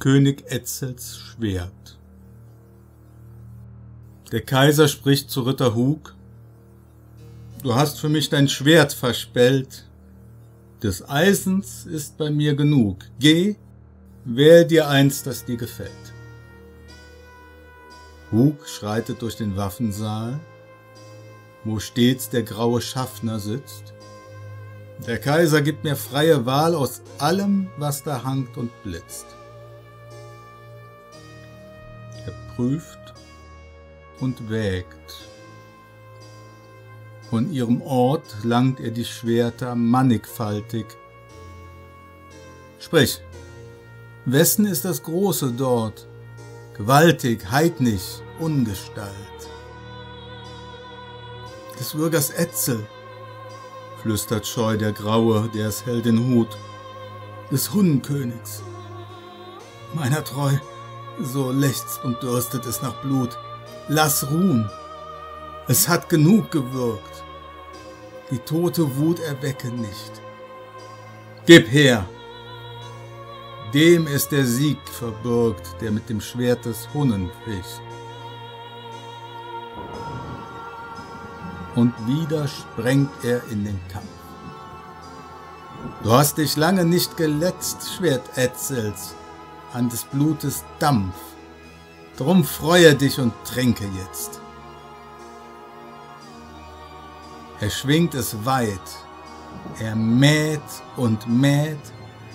König Etzels Schwert. Der Kaiser spricht zu Ritter Hug, Du hast für mich dein Schwert verspellt, des Eisens ist bei mir genug, geh, wähl dir eins, das dir gefällt. Hug schreitet durch den Waffensaal, wo stets der graue Schaffner sitzt. Der Kaiser gibt mir freie Wahl aus allem, was da hangt und blitzt. Er prüft und wägt. Von ihrem Ort langt er die Schwerter mannigfaltig. Sprich, wessen ist das Große dort? Gewaltig, heidnig, Ungestalt. Des Bürgers Etzel, flüstert scheu der Graue, der es hält den Hut, des Hundenkönigs. Meiner treu, so lechzt und dürstet es nach Blut. Lass ruhen. Es hat genug gewirkt. Die tote Wut erwecke nicht. Gib her! Dem ist der Sieg verbürgt, der mit dem Schwert des Hunnen ficht. Und wieder sprengt er in den Kampf. Du hast dich lange nicht geletzt, Schwert Etzels, an des Blutes Dampf. Drum freue dich und trinke jetzt. Er schwingt es weit, er mäht und mäht,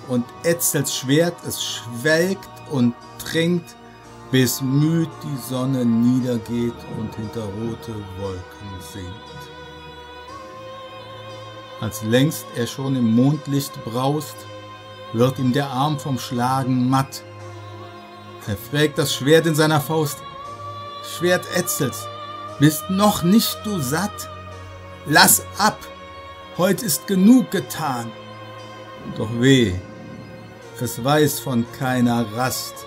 und Etzels Schwert es schwelgt und trinkt, bis müd die Sonne niedergeht und hinter rote Wolken sinkt. Als längst er schon im Mondlicht braust, wird ihm der Arm vom Schlagen matt, er frägt das Schwert in seiner Faust. Schwert Etzels, bist noch nicht du satt? Lass ab, heut ist genug getan. Doch weh, es weiß von keiner Rast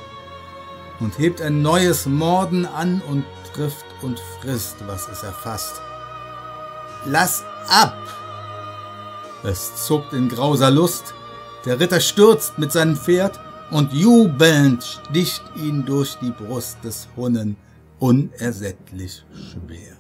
und hebt ein neues Morden an und trifft und frisst, was es erfasst. Lass ab! Es zuckt in grauser Lust, der Ritter stürzt mit seinem Pferd und jubelnd sticht ihn durch die Brust des Hunnen unersättlich schwer.